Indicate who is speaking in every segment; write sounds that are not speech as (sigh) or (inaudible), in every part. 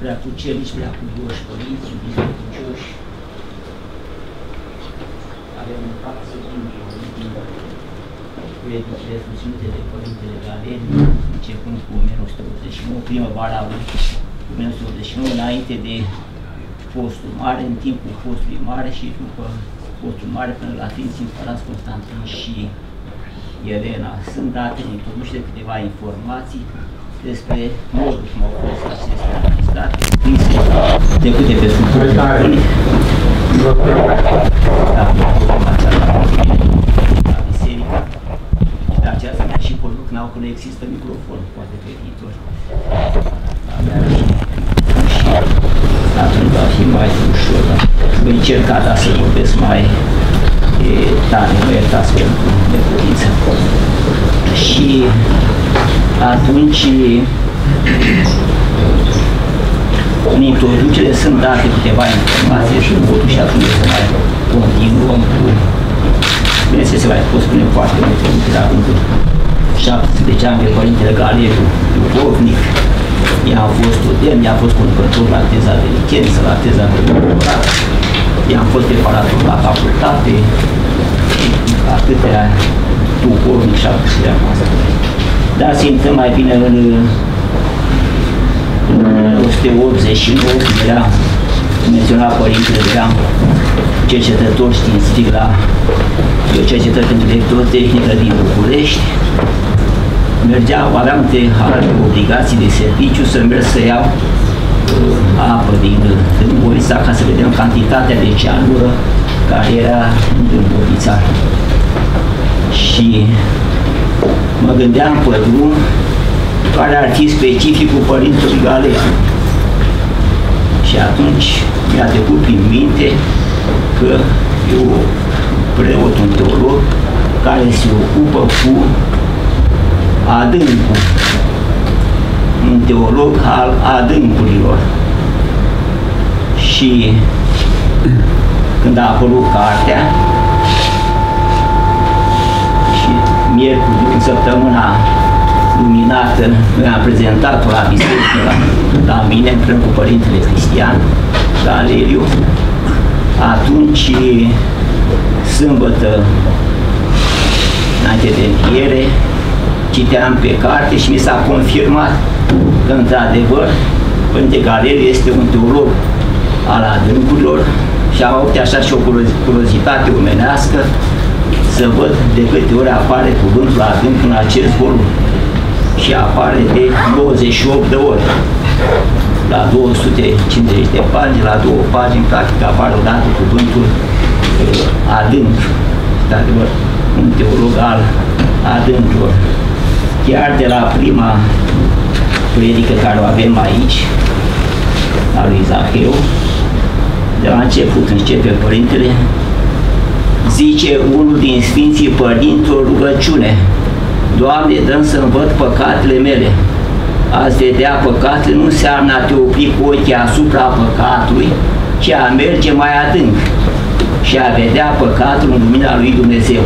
Speaker 1: prea cucerici, prea curioși părinți, iubiți credincioși, avem în față din predicile susținute de Părintele Galeri, începând cu 1989, primăvara 1989, înainte de postul mare, în timpul postului mare și după postul mare până la Sfinții Împărați Constantin și Elena. Sunt date din totuși de câteva informații despre modul cum au fost acestea administrate, scrise de câte pe Sfântul Părinte. Da, la biserică. Și de aceea mi-a și părut că nu există microfon, poate pe viitor. Avea și, și atunci va fi mai ușor, dar voi încerca da, să vorbesc mai e, tare, nu iertați pentru neputință. Și atunci în introducere sunt date câteva informații și totuși atunci să mai continuăm cu Bine, se mai pot spune foarte multe lucruri, dar pentru 17 ani pe Părintele Galeriu Dubovnic, i-am fost student, i-am fost conducător la teza de licență, la teza de doctorat, i-am fost preparator la facultate, atâtea duhovnic și atâtea Dar simțăm mai bine în, în 189 era menționat Părintele eram cercetător științific la cercetări pentru lectură tehnică din București. Mergeam, aveam de obligații de serviciu să merg să iau uh, apă din Dâmbovița ca să vedem cantitatea de cianură care era în Dâmbovița. Și mă gândeam pe drum care ar fi specificul Părintelui Galea. Și atunci mi-a trecut prin minte că eu preot, un teolog, care se ocupă cu adâncul, un teolog al adâncurilor. Și când a apărut cartea, și miercuri din săptămâna luminată, noi am prezentat-o la biserică, la, la mine, împreună cu Părintele Cristian, Galeriu, atunci sâmbătă, înainte de încheiere, citeam pe carte și mi s-a confirmat că, într-adevăr, Părinte Galeriu este un teolog al adâncurilor și am avut așa și o curiozitate omenească să văd de câte ori apare cuvântul adânc în acest volum. Și apare de 98 de ori. La 250 de pagini, la două pagini, practic apare odată cuvântul adânc, într-adevăr, un teolog al adâncilor. Chiar de la prima predică care o avem aici, a lui Zaheu, de la început începe Părintele, zice unul din Sfinții Părinți o rugăciune, Doamne, dăm să-mi văd păcatele mele. Ați vedea păcatele nu înseamnă a te opri cu ochii asupra păcatului, ci a merge mai adânc și a vedea păcatul în lumina lui Dumnezeu.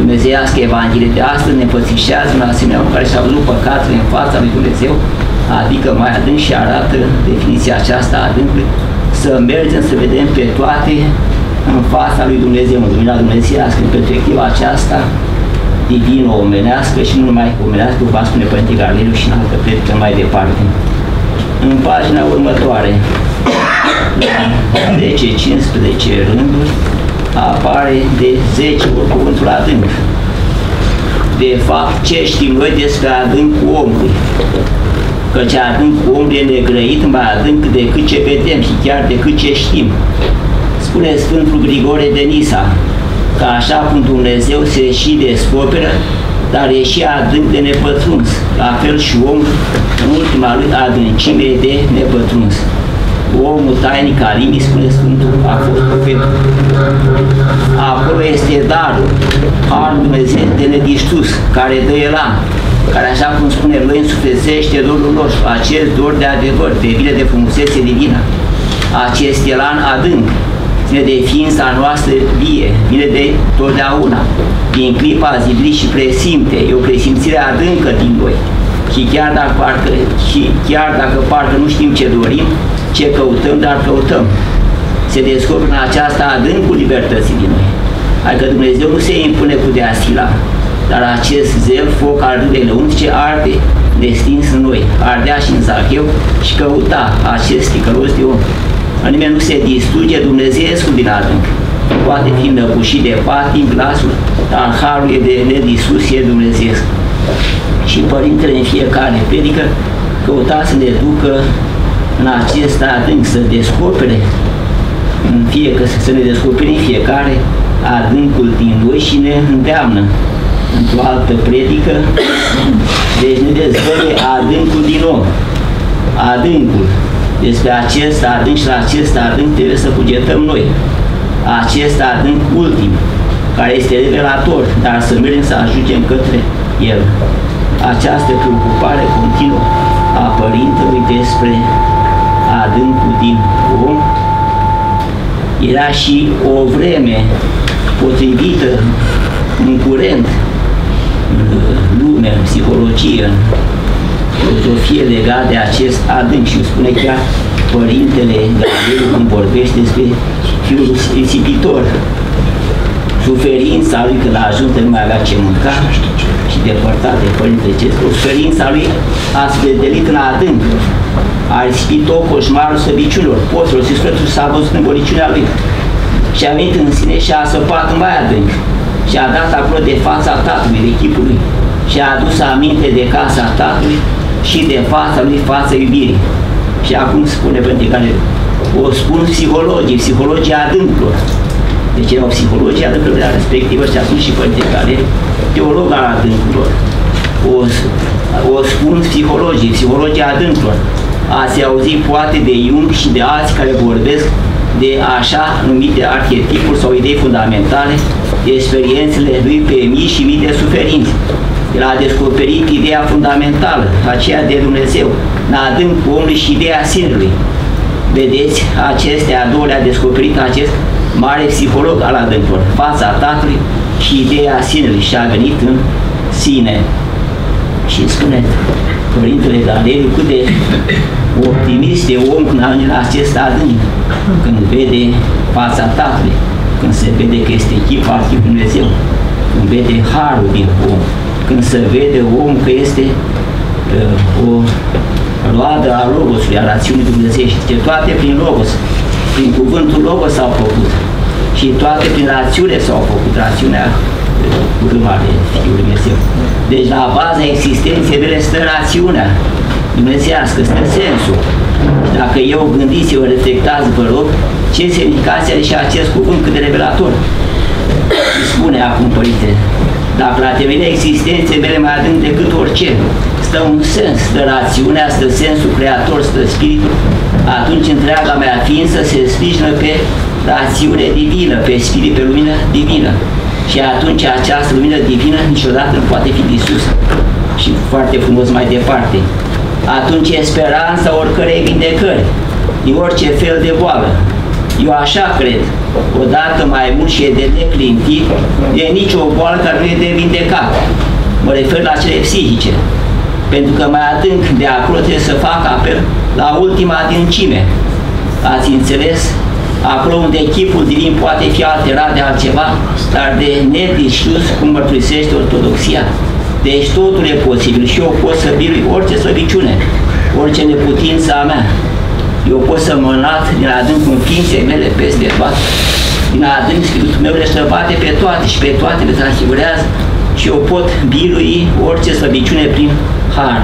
Speaker 1: Dumnezeiască Evanghelie de astăzi ne împățișează în asemenea în care și-a văzut păcatele în fața lui Dumnezeu, adică mai adânc și arată definiția aceasta adânc, să mergem să vedem pe toate în fața lui Dumnezeu, în lumina dumnezeiască, în perspectiva aceasta divină, omenească și nu numai omenească, va spune Părinte Galeriu și în altă predică mai departe. În pagina următoare, 10-15 rânduri, apare de 10 ori cuvântul adânc. De fapt, ce știm noi despre adâncul omului? Căci adâncul omului e negrăit mai adânc decât ce vedem și chiar decât ce știm. Spune Sfântul Grigore de Nisa, că așa cum Dumnezeu se și descoperă, dar e și adânc de nepătruns, la fel și om în ultima lui adâncime de nepătruns. Omul tainic al inimii, spune Sfântul, a fost profet. Acolo este darul, Harul Dumnezeu de nedistrus, care dă elan, care așa cum spune, îl însuflețește dorul nostru, acest dor de adevăr, de bine de frumusețe divină, acest elan adânc, vine de ființa noastră vie, vine de totdeauna, din clipa zidrit și presimte, e o presimțire adâncă din noi, Și chiar dacă parcă, și chiar dacă parcă nu știm ce dorim, ce căutăm, dar căutăm. Se descoperă în aceasta adâncul libertății din noi. Adică Dumnezeu nu se impune cu deasila, dar acest zel, foc al râdei lăuntice, arde destins în noi, ardea și în Zacheu și căuta acest ticălos de om. Nimeni nu se distruge Dumnezeescul din adânc. Poate fi năbușit de patim, glasul, dar harul e de nedisus, e Dumnezeesc. Și Părintele în fiecare predică căuta să ne ducă în acest adânc, să descopere în fiecare, să ne descoperi fiecare adâncul din noi și ne îndeamnă într-o altă predică, deci ne dezvăluie adâncul din om. Adâncul. Despre acest adânc și la acest adânc trebuie să cugetăm noi. Acest adânc ultim, care este revelator, dar să mergem să ajungem către el. Această preocupare continuă a Părintelui despre adâncul din om era și o vreme potrivită în curent lume, în psihologie, în filozofie legat de acest adânc și spune chiar Părintele Gabriel când vorbește despre fiul risipitor, suferința lui când a ajuns nu mai avea ce mânca și depărtat de Părintele Cescu, suferința lui a spredelit în adânc, a risipit tot coșmarul săbiciunilor, postelor și sfântul s-a văzut în boliciunea lui. Și a venit în sine și a săpat mai adânc. Și a dat acolo de fața tatălui, de chipul lui. Și a adus aminte de casa tatălui și de fața lui fața iubirii. Și acum spune pentru care o spun psihologii, psihologii adâncurilor. Deci erau psihologii adâncurilor respectivă și atunci și părinte care teolog al adâncurilor. O, o spun psihologii, psihologii adâncurilor. Ați auzit poate de Jung și de alții care vorbesc de așa numite arhetipuri sau idei fundamentale, de experiențele lui pe mii și mii de suferințe. El a descoperit ideea fundamentală, aceea de Dumnezeu, în adâncul omului și ideea sinelui. Vedeți, acestea două le-a descoperit acest mare psiholog al adâncului, fața Tatălui și ideea sinelui și a venit în sine. Și spune Părintele Galeriu cât de optimist e om când ajunge la acest adânc, când vede fața Tatălui, când se vede că este chip al Dumnezeu, când vede harul din om, când se vede om că este uh, o roadă a Logosului, a rațiunii Dumnezeiești, că toate prin Logos, prin cuvântul Logos s-au făcut și toate prin rațiune s-au făcut, rațiunea urma de Fiul Dumnezeu. Deci la baza existenței mele stă rațiunea dumnezească, stă sensul. Și dacă eu gândiți, eu reflectați, vă rog, ce semnificație are și acest cuvânt cât de revelator. (coughs) Spune acum, Părinte, dacă la temelia existenței mele mai adânc decât orice, stă un sens, stă rațiunea, stă sensul creator, stă spiritul, atunci întreaga mea ființă se sprijină pe rațiune divină, pe spirit, pe lumină divină. Și atunci această lumină divină niciodată nu poate fi disusă. Și foarte frumos mai departe. Atunci e speranța oricărei vindecări, din orice fel de boală. Eu așa cred. Odată mai mult și e de neclintit, e nicio boală care nu e de vindecat. Mă refer la cele psihice. Pentru că mai adânc de acolo trebuie să fac apel la ultima adâncime. Ați înțeles? acolo unde chipul divin poate fi alterat de altceva, dar de nedișus, cum mărturisește Ortodoxia. Deci totul e posibil și eu pot să birui orice slăbiciune, orice neputință a mea. Eu pot să mă înalt din adânc în ființe mele peste toate. Din adânc spiritul meu le străbate pe toate și pe toate le transfigurează și eu pot birui orice slăbiciune prin har.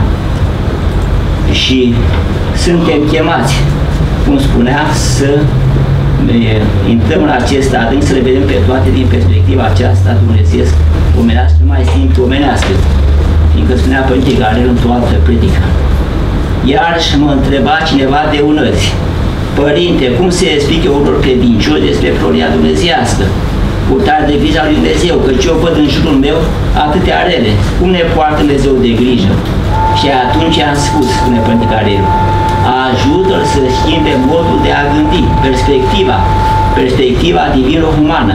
Speaker 1: Și suntem chemați, cum spunea, să intrăm în acest adânc să le vedem pe toate din perspectiva aceasta dumnezeiesc, omenească, mai simplu omenească, fiindcă spunea Părinte Galil într-o altă predică. Iarăși mă întreba cineva de unăți, Părinte, cum se explică unor credincioși despre prolia dumnezească? Purtare de grijă al lui Dumnezeu, căci eu văd în jurul meu atâtea rele. Cum ne poartă Dumnezeu de grijă? Și atunci am spus, spune Părinte Galil, ajută-l să schimbe modul de a gândi, perspectiva, perspectiva divină-umană,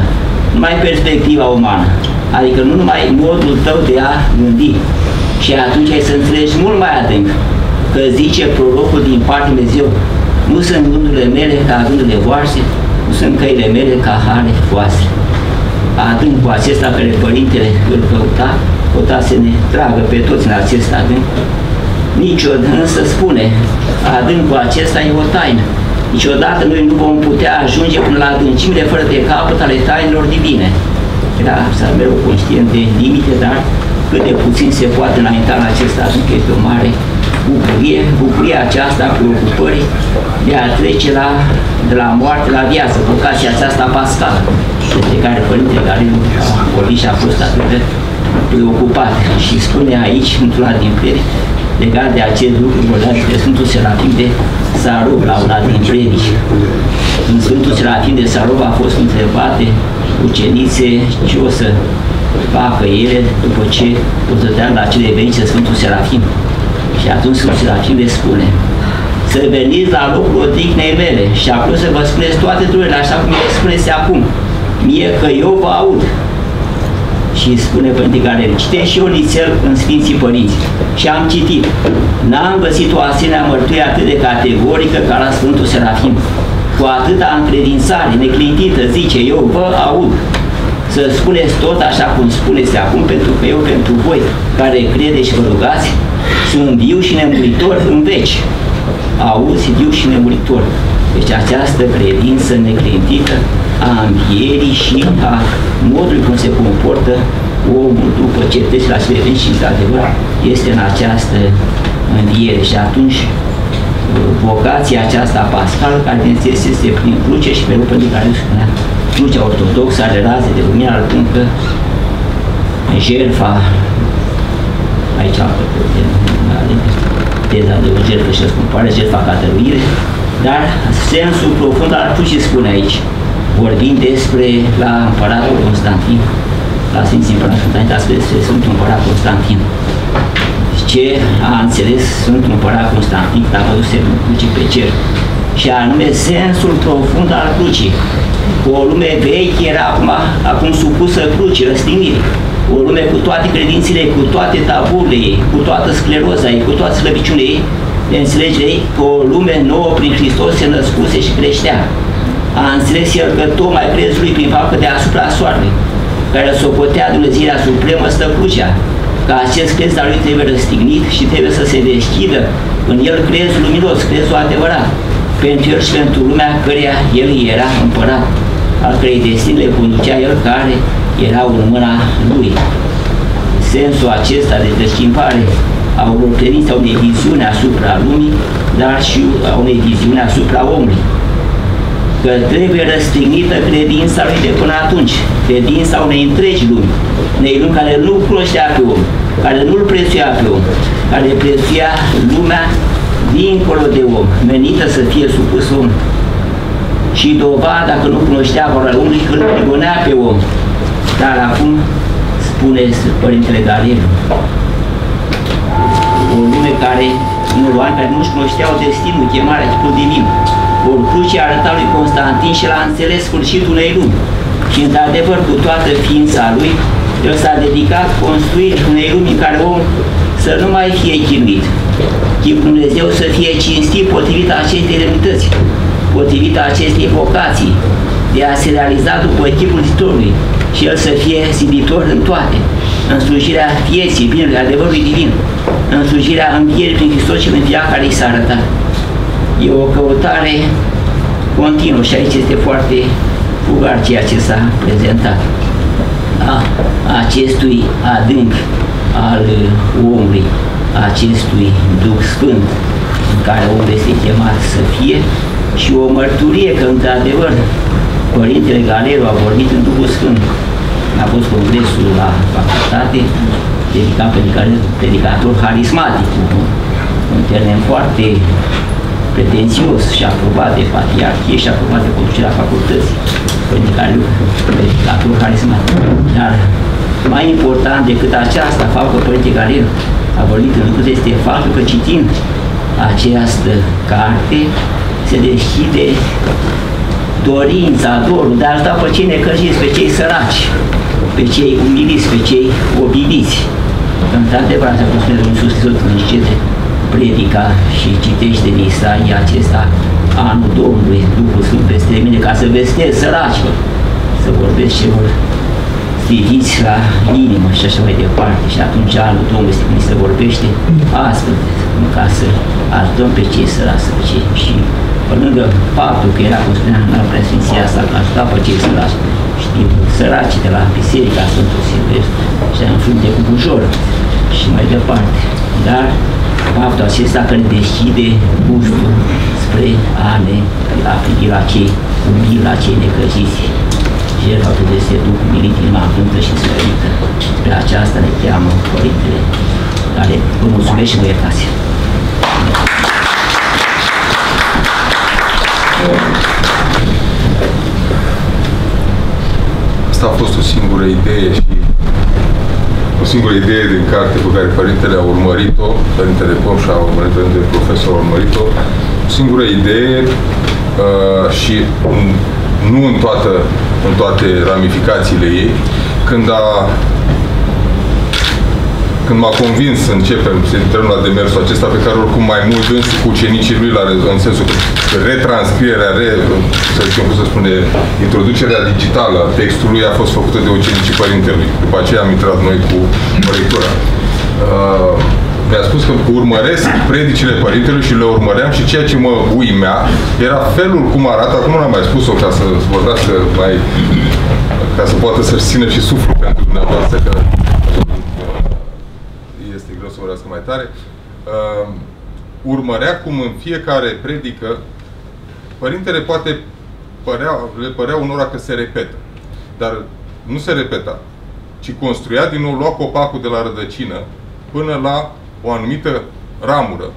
Speaker 1: numai perspectiva umană. Adică nu numai modul tău de a gândi. Și atunci ai să înțelegi mult mai adânc că zice prorocul din partea Dumnezeu, nu sunt gândurile mele ca gândurile voastre, nu sunt căile mele ca hale voastre. Adâncul acesta pe care Părintele îl căuta, căuta să ne tragă pe toți în acest adânc, niciodată însă spune, adâncul acesta e o taină. Niciodată noi nu vom putea ajunge până la adâncimile fără de capăt ale tainelor divine. Era să mereu conștient de limite, dar cât de puțin se poate înainta la acest adânc, este o mare bucurie, bucuria aceasta a preocupării de a trece la, de la moarte la viață, vocația aceasta pascală, despre care Părintele Galilu a vorbit și a fost atât de preocupat. Și spune aici, într-una din pleri, legat de acest lucru, vorbea de Sfântul Serafim de Sarov, la una din predici. În Sfântul Serafim de Sarov a fost întrebate ucenițe ce o să facă ele după ce o să dea la cele venice Sfântul Serafim. Și atunci Sfântul Serafim le spune, să veniți la locul odihnei mele și acolo să vă spuneți toate trurile așa cum le spuneți acum, mie că eu vă aud. Și spune Părinte Galeri, citești și eu nițel în Sfinții Părinți și am citit. N-am găsit o asemenea mărturie atât de categorică ca la Sfântul Serafim. Cu atâta încredințare neclintită zice, eu vă aud să spuneți tot așa cum spuneți acum, pentru că eu pentru voi care credeți și vă rugați, sunt viu și nemuritor în veci. Auzi, viu și nemuritor. Deci această credință neclintită a învierii și a modului cum se comportă omul după ce trece la cele și de adevăr este în această înviere și atunci vocația aceasta pascală care este prin cruce și pe rupă de care spunea crucea ortodoxă are raze de lumină arătând că jertfa aici teza de o jertfă și răscumpare, jertfa ca dăruire, dar sensul profund al crucii spune aici, vorbind despre la împăratul Constantin, la Sfinții Împărat Constantin, despre Sfântul Împărat Constantin. Ce a înțeles Sfântul Împărat Constantin, dacă a văzut cruce pe cer, și anume sensul profund al crucii. O lume veche era acum, acum supusă crucii, răstignire. O lume cu toate credințele cu toate taburile ei, cu toată scleroza ei, cu toată slăbiciunea ei, de înțelege ei că o lume nouă prin Hristos se născuse și creștea. A înțeles el că tocmai crezul lui prin faptul deasupra soarelui, care socotea Dumnezeirea Supremă stă crucea, că acest crez al lui trebuie răstignit și trebuie să se deschidă în el crezul luminos, crezul adevărat, pentru el și pentru lumea căreia el era împărat, al cărei destin le conducea el care erau în mâna lui. Sensul acesta de deschimpare a unor credințe, a unei viziune asupra lumii, dar și a unei viziune asupra omului. Că trebuie răstignită credința lui de până atunci, credința unei întregi lumi, unei lumi care nu cunoștea pe om, care nu-l prețuia pe om, care prețuia lumea dincolo de om, menită să fie supus om. Și dovada, dacă nu cunoștea valoarea omului, că îl prigonea pe om. Dar acum spune Părintele Galil, o lume care, în oameni care nu-și cunoșteau destinul, chemarea, tipul divin. Ori crucea arăta lui Constantin și l-a înțeles sfârșitul unei lumi. Și într-adevăr, cu toată ființa lui, el s-a dedicat construirii unei lumi în care om să nu mai fie chinuit, chip Dumnezeu să fie cinstit potrivit acestei demnități, potrivit acestei vocații, de a se realiza după echipul zitorului și el să fie ziditor în toate, în slujirea vieții, binele, adevărului divin, în slujirea învierii prin Hristos și în viața care i s-a arătat. E o căutare continuă și aici este foarte fugar ceea ce s-a prezentat. A acestui adânc al omului, acestui Duh Sfânt în care omul este chemat să fie și o mărturie că, într-adevăr, Părintele Galeru a vorbit în Duhul Sfânt. A fost congresul la facultate, dedicat predicator harismatic, un termen foarte pretențios și aprobat de patriarhie și aprobat de conducerea facultății. Părintele Galeru, predicator harismatic. Dar mai important decât aceasta, faptul că Părintele Galeru a vorbit în lucruri este faptul că citind această carte se deschide dorința, dorul de a ajuta pe cei necăjiți, pe cei săraci, pe cei umiliți, pe cei obiliți. Că într-adevăr, așa cum spune Domnul Iisus Hristos, când cite predica și citește din Isaia acesta, anul Domnului, Duhul Sfânt peste mine, ca să vestez săracilor, să vorbesc ce vor striviți la inimă și așa mai departe. Și atunci anul Domnului este când se vorbește astfel, ca să ajutăm pe cei săraci, pe cei și pe lângă faptul că era, cum spuneam, la preasfinția asta, că ajuta pe cei săraci, știm, săraci de la Biserica Sfântul Silvestru și în frunte cu bujor și mai departe. Dar faptul acesta că ne deschide gustul spre a ne a privi la cei umili, la cei necăjiți. Jertfa trebuie să se duc umilit, inima înfrântă și sferită. Spre aceasta ne cheamă Părintele, care vă mulțumesc și vă iertați.
Speaker 2: Asta a fost o singură idee și o singură idee din carte pe care Părintele a urmărit-o, Părintele Pom și a urmărit Părintele Profesor a urmărit-o, o singură idee uh, și nu în, toată, în toate ramificațiile ei, când a când m-a convins să începem, să intrăm la demersul acesta pe care oricum mai mult dânsul cu ucenicii lui, la, în sensul că retranscrierea, re, să zicem cum să spune, introducerea digitală a textului a fost făcută de ucenicii părintelui. După aceea am intrat noi cu corectura. Uh, mi-a spus că urmăresc predicile părintelui și le urmăream și ceea ce mă uimea era felul cum arată, acum nu am mai spus-o ca să vorbească mai ca să poată să-și țină și suflu pentru dumneavoastră că să vorbească mai tare, uh, urmărea cum în fiecare predică Părintele poate părea, le părea unora că se repetă. Dar nu se repeta, ci construia din nou, lua copacul de la rădăcină până la o anumită ramură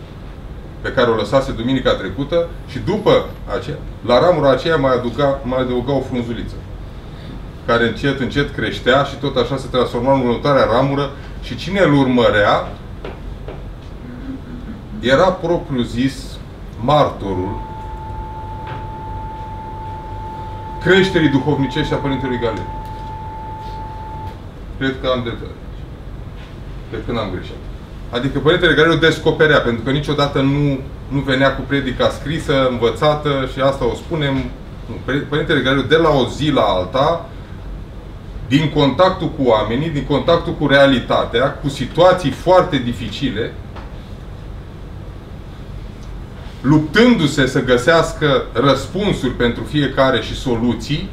Speaker 2: pe care o lăsase duminica trecută și după aceea, la ramura aceea mai, aduca, mai adăuga o frunzuliță care încet, încet creștea și tot așa se transforma în următoarea ramură și cine îl urmărea era propriu zis martorul creșterii duhovnicești a Părintelui Galen. Cred că am dreptate. Cred că n-am greșit. Adică Părintele Galeriu descoperea, pentru că niciodată nu, nu venea cu predica scrisă, învățată și asta o spunem. Părintele Galeriu de la o zi la alta, din contactul cu oamenii, din contactul cu realitatea, cu situații foarte dificile, luptându-se să găsească răspunsuri pentru fiecare și soluții,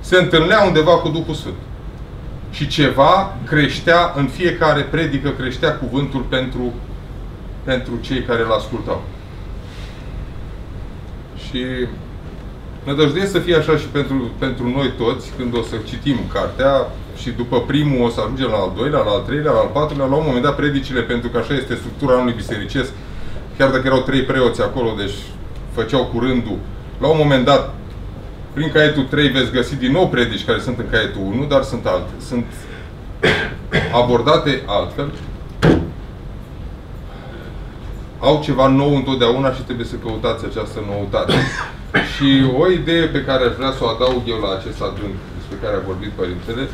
Speaker 2: se întâlnea undeva cu Duhul Sfânt. Și ceva creștea, în fiecare predică creștea cuvântul pentru, pentru cei care îl ascultau. Și nădăjduiesc să fie așa și pentru, pentru noi toți, când o să citim cartea și după primul o să ajungem la al doilea, la al treilea, la al patrulea, la un moment dat predicile, pentru că așa este structura anului bisericesc, chiar dacă erau trei preoți acolo, deci făceau curândul, la un moment dat, prin caietul 3 veți găsi din nou predici care sunt în caietul 1, dar sunt alte. Sunt abordate altfel. Au ceva nou întotdeauna și trebuie să căutați această noutate. (coughs) și o idee pe care aș vrea să o adaug eu la acest adânc despre care a vorbit Părintele,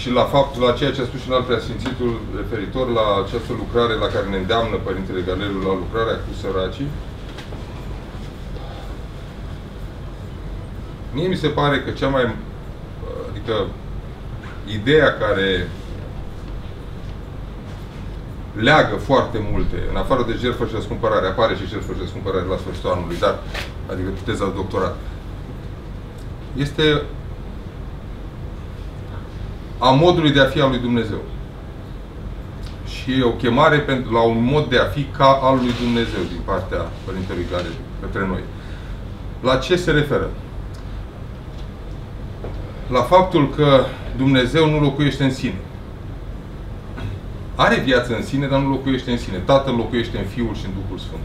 Speaker 2: și la fapt, la ceea ce a spus și în alt preasfințitul referitor la această lucrare la care ne îndeamnă Părintele Galeriu, la lucrarea cu săracii, mie mi se pare că cea mai, adică ideea care leagă foarte multe, în afară de jertfă și răscumpărare, apare și jertfă și răscumpărare la sfârșitul anului, dar, adică teza de doctorat, este a modului de a fi al lui Dumnezeu. Și e o chemare pentru, la un mod de a fi ca al lui Dumnezeu din partea Părintelui Gare către noi. La ce se referă? La faptul că Dumnezeu nu locuiește în sine. Are viață în sine, dar nu locuiește în sine. Tatăl locuiește în Fiul și în Duhul Sfânt.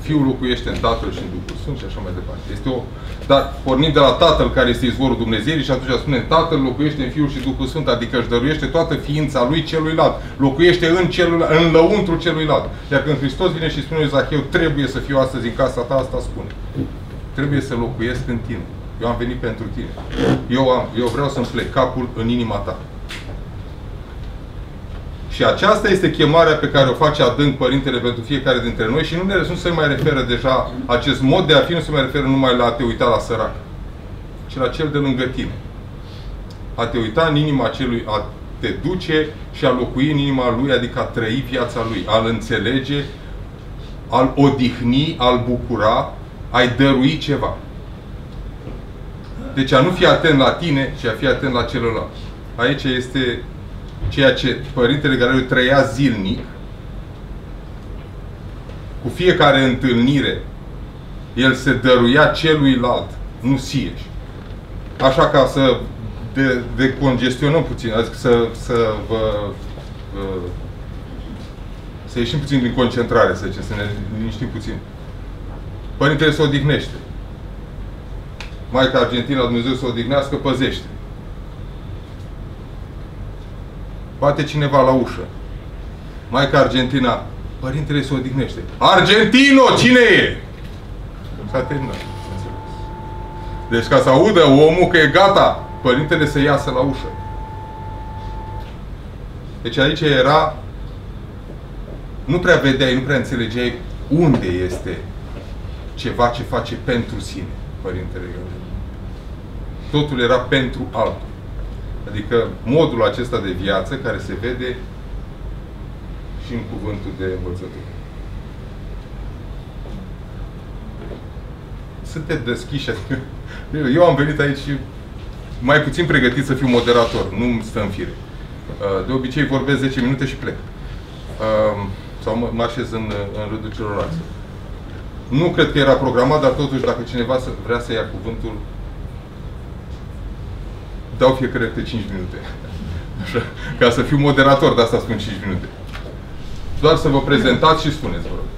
Speaker 2: Fiul locuiește în Tatăl și în Duhul Sfânt și așa mai departe. Este o... Dar pornim de la Tatăl care este izvorul Dumnezeirii și atunci spune Tatăl locuiește în Fiul și Duhul Sfânt, adică își dăruiește toată ființa lui celuilalt. Locuiește în, celuilalt, în lăuntru celuilalt. Iar când Hristos vine și spune lui Zacheu, trebuie să fiu astăzi în casa ta, asta spune. Trebuie să locuiesc în tine. Eu am venit pentru tine. Eu, am, eu vreau să-mi plec capul în inima ta. Și aceasta este chemarea pe care o face adânc Părintele pentru fiecare dintre noi și nu, ne, nu se mai referă deja, acest mod de a fi nu se mai referă numai la a te uita la sărac, ci la cel de lângă tine. A te uita în inima celui, a te duce și a locui în inima lui, adică a trăi viața lui, a-l înțelege, a-l odihni, a-l bucura, a-i dărui ceva. Deci a nu fi atent la tine, ci a fi atent la celălalt. Aici este ceea ce Părintele Galeriu trăia zilnic, cu fiecare întâlnire, el se dăruia celuilalt, nu sieși. Așa ca să de, decongestionăm puțin, adică să, să vă, vă să ieșim puțin din concentrare, să zicem, să ne liniștim puțin. Părintele se odihnește. Maica Argentina, Dumnezeu să odihnească, păzește. Bate cineva la ușă. Maica Argentina, părintele se odihnește. Argentino, cine e? S-a terminat. Deci ca să audă omul că e gata, părintele să iasă la ușă. Deci aici era nu prea vedeai, nu prea înțelegeai unde este ceva ce face pentru sine Părintele Gheorghe. Totul era pentru altul. Adică modul acesta de viață care se vede și în cuvântul de învățătură. Sunteți deschiși, adică (laughs) eu am venit aici și mai puțin pregătit să fiu moderator, nu stă în fire. Uh, de obicei vorbesc 10 minute și plec. Uh, sau mă, mă așez în, în rândul celorlalți. Nu cred că era programat, dar totuși dacă cineva vrea să ia cuvântul, dau fiecare câte 5 minute. Așa, ca să fiu moderator, de asta spun 5 minute. Doar să vă prezentați și spuneți, vă rog.